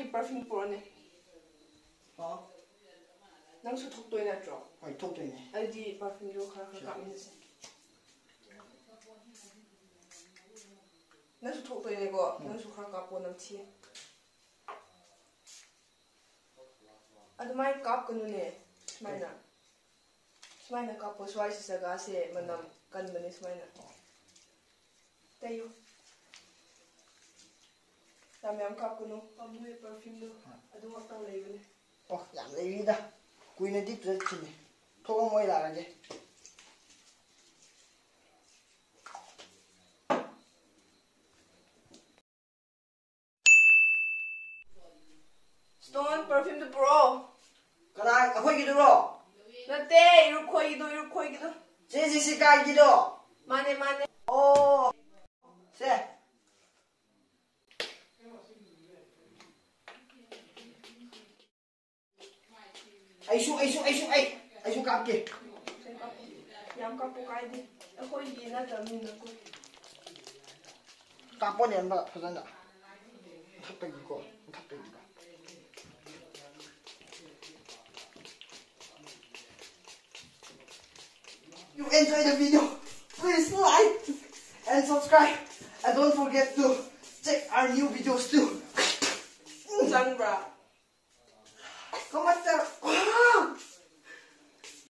ꯅꯪꯒꯤ ꯄꯔꯐ꯭ꯌꯨꯝ ꯄꯨꯔꯛꯑꯣꯅꯦ ꯍꯥ ꯅꯪꯁꯨ ꯊꯣꯛꯇꯣꯏ ꯅꯠꯇ꯭ꯔꯣ ꯍꯣꯏ ꯊꯣꯛꯇꯣꯏꯅꯦ ꯑꯩꯗꯤ ꯄꯔꯐ꯭ꯌꯨꯝꯗꯣ ꯈꯔ ꯈꯔ ꯀꯥꯞꯃꯤꯟꯅꯁꯦ ꯅꯪꯁꯨ ꯊꯣꯛꯇꯣꯏꯅꯦꯀꯣ ꯅꯪꯁꯨ ꯈꯔ ꯀꯥꯞꯄꯣ ꯅꯝꯊꯤ ꯑꯗꯨꯃꯥꯏꯅ ꯀꯥꯞꯀꯅꯨꯅꯦ ꯁꯨꯃꯥꯏꯅ ꯁꯨꯃꯥꯏꯅ ꯀꯥꯞꯄꯣ ꯁ꯭ꯋꯥꯏꯁꯤ ꯖꯒꯥꯁꯦ ꯃꯅꯝ ꯀꯟꯕꯅꯦ ꯁꯨꯃꯥꯏꯅ ꯇꯩꯌꯨ ꯌꯥꯝ ꯌꯥꯝ ꯀꯥꯞꯀꯅꯨ ꯄꯥꯝꯃꯨꯏ ꯄꯔꯐ꯭ꯌꯨꯝꯗꯣ ꯑꯗꯨ ꯉꯥꯛꯇꯪ ꯂꯩꯕꯅꯦ ꯑꯣ ꯌꯥꯝ ꯂꯩꯔꯤꯗ ꯀꯨꯏꯅꯗꯤ ꯆꯠꯈꯤꯅꯤ ꯊꯣꯛꯑꯝꯃꯣꯏ ꯂꯥꯛꯑꯒꯦ ꯁ꯭ꯇꯣꯟ ꯄꯔꯐ꯭ꯌꯨꯝꯗꯣ ꯄꯨꯔꯛꯑꯣ ꯀꯅꯥ ꯑꯩꯈꯣꯏꯒꯤꯗꯨꯔꯣ ꯅꯠꯇꯦ ꯏꯔꯨꯈꯣꯏꯒꯤꯗꯣ ꯏꯔꯨꯈꯣꯏꯒꯤꯗꯣ ꯆꯦ ꯖꯤꯁꯤꯀꯥꯒꯤꯗꯣ ꯃꯥꯅꯦ ꯃꯥꯅꯦ ꯑꯩꯁꯨ ꯑꯩꯁꯨ ꯑꯩꯁꯨ ꯑꯩ ꯑꯩꯁꯨ ꯀꯥꯞꯀꯦ ꯁꯦ ꯀꯥꯞꯄꯣ ꯌꯥꯝ ꯀꯥꯞꯄꯣ ꯀꯥꯏꯗꯦ ꯑꯩꯈꯣꯏꯒꯤ ꯅꯠꯇꯕꯅꯤꯅꯀꯣ ꯀꯥꯞꯄꯣꯅꯦ ꯑꯝꯕ ꯐꯖꯅ ꯃꯊꯛꯇꯒꯤꯀꯣ ꯃꯊꯛꯇꯒꯤꯀꯣ You enjoy the video, please like and subscribe. And don't forget to check our new videos too. ꯆꯪꯕ꯭ꯔꯥ